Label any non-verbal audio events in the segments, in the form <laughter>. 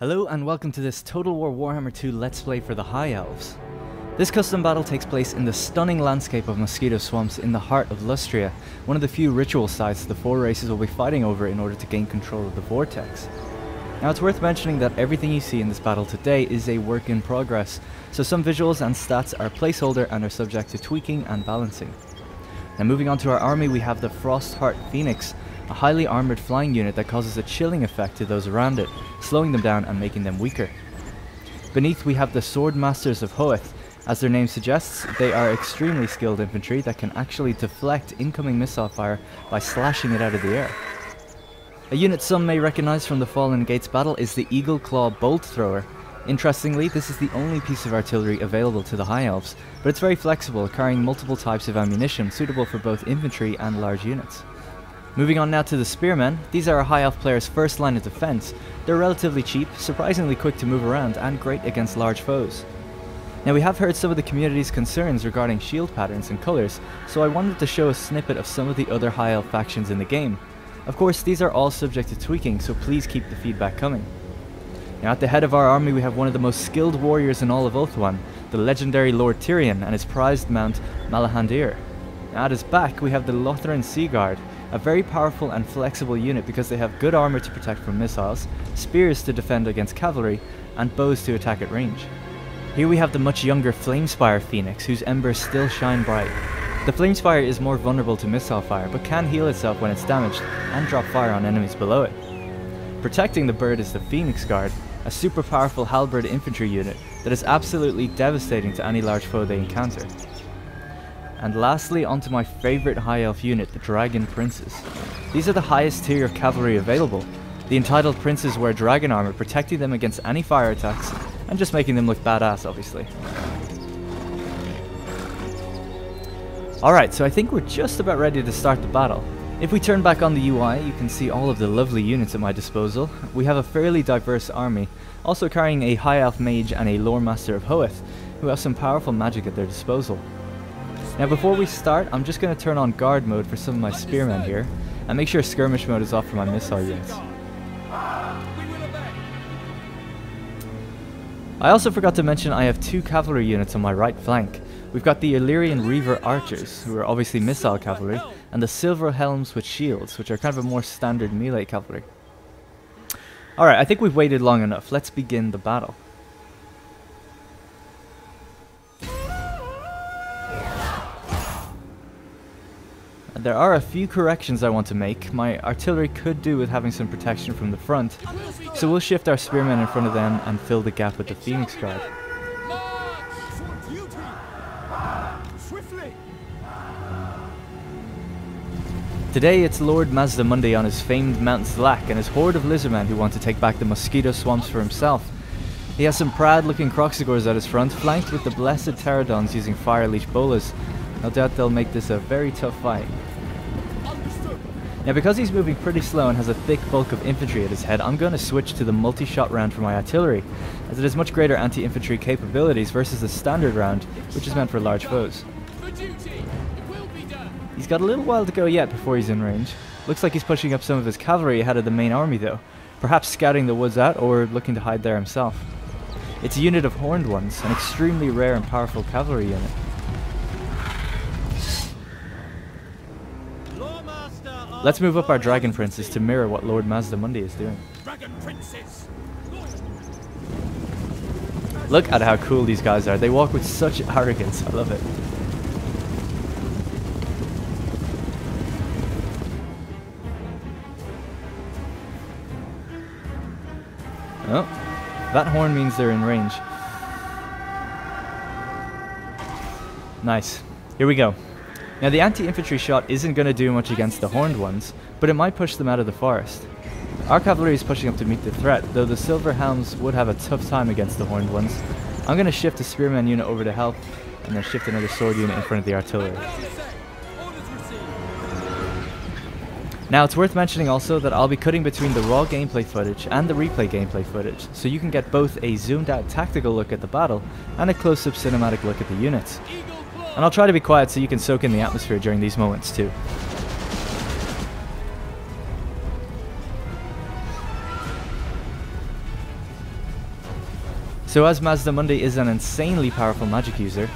Hello and welcome to this Total War Warhammer 2 Let's Play for the High Elves. This custom battle takes place in the stunning landscape of Mosquito Swamps in the heart of Lustria, one of the few ritual sites the four races will be fighting over in order to gain control of the Vortex. Now it's worth mentioning that everything you see in this battle today is a work in progress, so some visuals and stats are placeholder and are subject to tweaking and balancing. Now moving on to our army we have the Frostheart Phoenix, a highly armoured flying unit that causes a chilling effect to those around it, slowing them down and making them weaker. Beneath we have the Sword Masters of Hoeth. As their name suggests, they are extremely skilled infantry that can actually deflect incoming missile fire by slashing it out of the air. A unit some may recognise from the Fallen Gates battle is the Eagle Claw Bolt Thrower. Interestingly, this is the only piece of artillery available to the High Elves, but it's very flexible, carrying multiple types of ammunition suitable for both infantry and large units. Moving on now to the Spearmen, these are a High Elf player's first line of defense. They're relatively cheap, surprisingly quick to move around, and great against large foes. Now we have heard some of the community's concerns regarding shield patterns and colours, so I wanted to show a snippet of some of the other High Elf factions in the game. Of course, these are all subject to tweaking, so please keep the feedback coming. Now at the head of our army we have one of the most skilled warriors in all of Ulthuan, the legendary Lord Tyrion and his prized mount Malhandir. At his back we have the Lothern Sea Guard, a very powerful and flexible unit because they have good armor to protect from missiles, spears to defend against cavalry, and bows to attack at range. Here we have the much younger Flamespyre Phoenix, whose embers still shine bright. The Flamespyre is more vulnerable to missile fire, but can heal itself when it's damaged, and drop fire on enemies below it. Protecting the bird is the Phoenix Guard, a super powerful halberd infantry unit that is absolutely devastating to any large foe they encounter. And lastly, onto my favourite High Elf unit, the Dragon Princes. These are the highest tier of cavalry available. The entitled princes wear dragon armour, protecting them against any fire attacks, and just making them look badass, obviously. Alright, so I think we're just about ready to start the battle. If we turn back on the UI, you can see all of the lovely units at my disposal. We have a fairly diverse army, also carrying a High Elf Mage and a Lore Master of Hoeth, who have some powerful magic at their disposal. Now before we start, I'm just going to turn on guard mode for some of my spearmen here, and make sure skirmish mode is off for my missile units. I also forgot to mention I have two cavalry units on my right flank. We've got the Ellyrian Reaver Archers, who are obviously missile cavalry, and the Silver Helms with shields, which are kind of a more standard melee cavalry. Alright, I think we've waited long enough. Let's begin the battle. There are a few corrections I want to make. My artillery could do with having some protection from the front, so we'll shift our spearmen in front of them and fill the gap with the Phoenix Guard. Today it's Lord Mazda Mazdamundi on his famed Mount Zlaaq and his horde of lizardmen who want to take back the mosquito swamps for himself. He has some proud looking Kroxigors at his front, flanked with the blessed Terradons using fire leech bolas. No doubt they'll make this a very tough fight. Now because he's moving pretty slow and has a thick bulk of infantry at his head, I'm going to switch to the multi-shot round for my artillery, as it has much greater anti-infantry capabilities versus the standard round, which is meant for large foes. He's got a little while to go yet before he's in range. Looks like he's pushing up some of his cavalry ahead of the main army though, perhaps scouting the woods out or looking to hide there himself. It's a unit of horned ones, an extremely rare and powerful cavalry unit. Let's move up our Dragon Princes to mirror what Lord Mazdamundi is doing. Look at how cool these guys are. They walk with such arrogance. I love it. Oh, that horn means they're in range. Nice. Here we go. Now the anti-infantry shot isn't going to do much against the horned ones, but it might push them out of the forest. Our cavalry is pushing up to meet the threat, though the silver helms would have a tough time against the horned ones. I'm going to shift the spearman unit over to help, and then shift another sword unit in front of the artillery. Now it's worth mentioning also that I'll be cutting between the raw gameplay footage and the replay gameplay footage, so you can get both a zoomed out tactical look at the battle and a close-up cinematic look at the units. And I'll try to be quiet so you can soak in the atmosphere during these moments too. So as Mazdamundi is an insanely powerful magic user,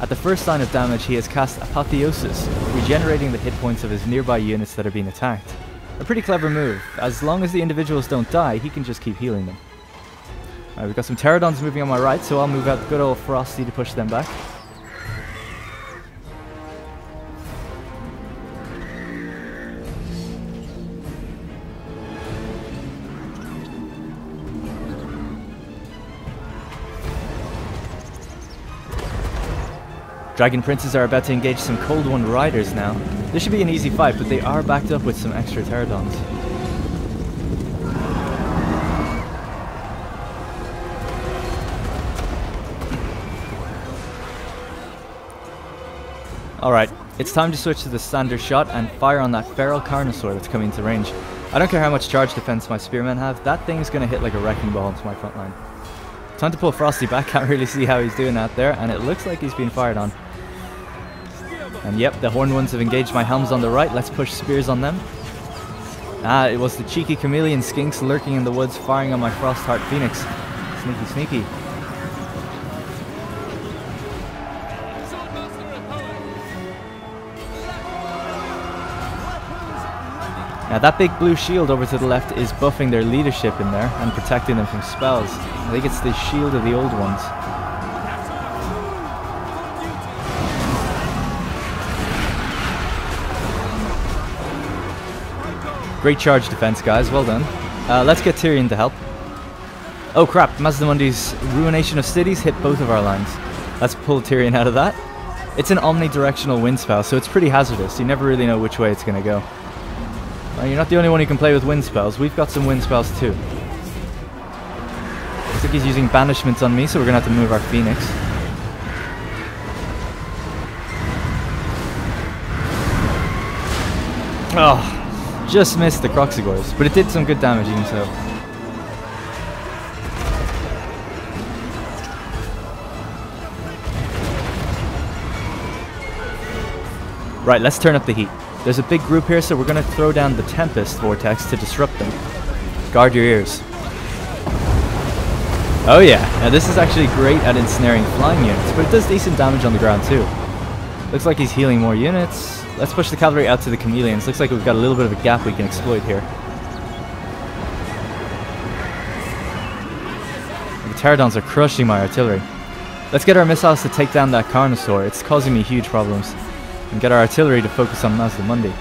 at the first sign of damage he has cast Apotheosis, regenerating the hit points of his nearby units that are being attacked. A pretty clever move, as long as the individuals don't die, he can just keep healing them. Alright, we've got some Terradons moving on my right, so I'll move out good old Frosty to push them back. Dragon Princes are about to engage some Cold One Riders now. This should be an easy fight, but they are backed up with some extra Terradons. Alright, it's time to switch to the standard shot and fire on that Feral Carnosaur that's coming into range. I don't care how much charge defense my Spearmen have, that thing's gonna hit like a wrecking ball into my front line. Time to pull Frosty back, <laughs> can't really see how he's doing out there, and it looks like he's being fired on. And yep, the Horned Ones have engaged my helms on the right, let's push spears on them. Ah, it was the cheeky chameleon skinks lurking in the woods firing on my Frostheart Phoenix. Sneaky, sneaky. Now that big blue shield over to the left is buffing their leadership in there and protecting them from spells. I think it's the shield of the old ones. Great charge defense, guys. Well done. Uh, let's get Tyrion to help. Oh crap, Mazdamundi's Ruination of Cities hit both of our lines. Let's pull Tyrion out of that. It's an omnidirectional wind spell, so it's pretty hazardous. You never really know which way it's going to go. Well, you're not the only one who can play with wind spells. We've got some wind spells too. Looks like he's using banishments on me, so we're gonna have to move our phoenix. Oh, just missed the Kroxigors, but it did some good damage even so. Right, let's turn up the heat. There's a big group here, so we're going to throw down the Tempest Vortex to disrupt them. Guard your ears. Oh yeah, now this is actually great at ensnaring flying units, but it does decent damage on the ground too. Looks like he's healing more units. Let's push the cavalry out to the chameleons. Looks like we've got a little bit of a gap we can exploit here. The Terradons are crushing my artillery. Let's get our missiles to take down that Carnosaur. It's causing me huge problems and get our artillery to focus on Mazdamundi.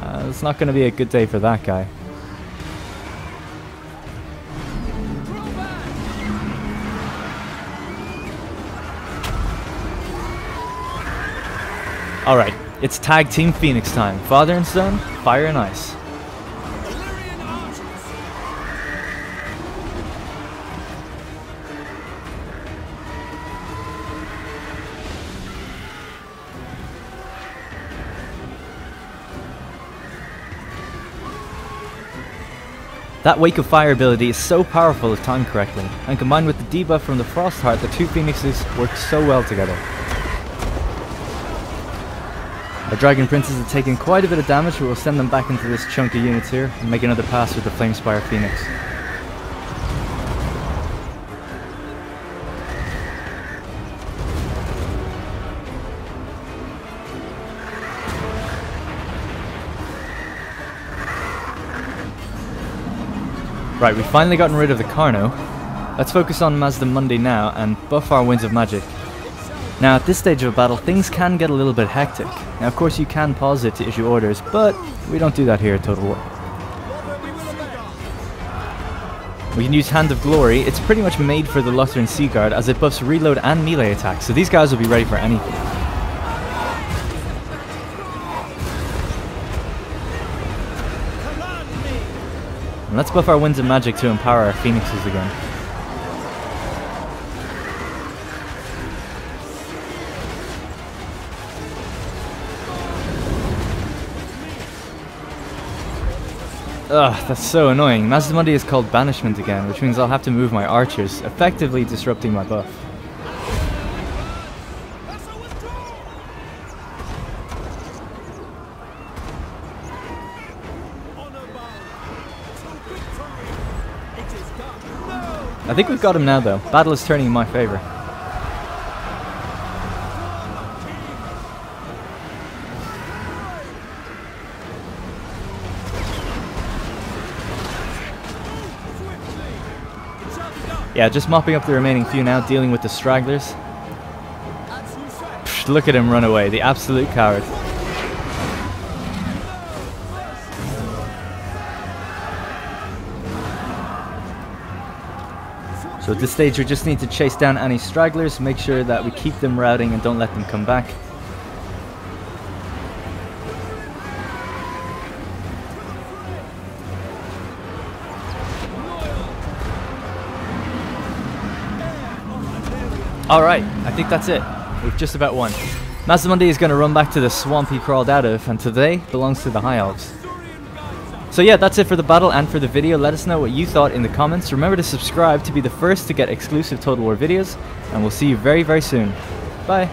Uh, it's not going to be a good day for that guy. Alright, it's tag team Phoenix time. Father and son, fire and ice. That Wake of Fire ability is so powerful if timed correctly, and combined with the debuff from the Frost Heart, the two Phoenixes work so well together. Our Dragon Princes have taken quite a bit of damage, but we'll send them back into this chunk of units here and make another pass with the Flamespyre Phoenix. Right, we've finally gotten rid of the Carno. Let's focus on Mazdamundi now and buff our Winds of Magic. Now at this stage of a battle, things can get a little bit hectic. Now of course you can pause it to issue orders, but we don't do that here at Total War. We can use Hand of Glory, it's pretty much made for the Lothern Sea Guard as it buffs reload and melee attacks, so these guys will be ready for anything. And let's buff our Winds of Magic to empower our Phoenixes again. Ugh, that's so annoying. Mazdamundi is called Banishment again, which means I'll have to move my archers, effectively disrupting my buff. I think we've got him now though. Battle is turning in my favor. Yeah, just mopping up the remaining few now, dealing with the stragglers. Psh, look at him run away, the absolute coward. So at this stage we just need to chase down any stragglers, make sure that we keep them routing and don't let them come back. Alright, I think that's it. We've just about won. Mazdamundi is going to run back to the swamp he crawled out of, and today belongs to the High Elves. So yeah, that's it for the battle and for the video. Let us know what you thought in the comments. Remember to subscribe to be the first to get exclusive Total War videos, and we'll see you very, very soon. Bye!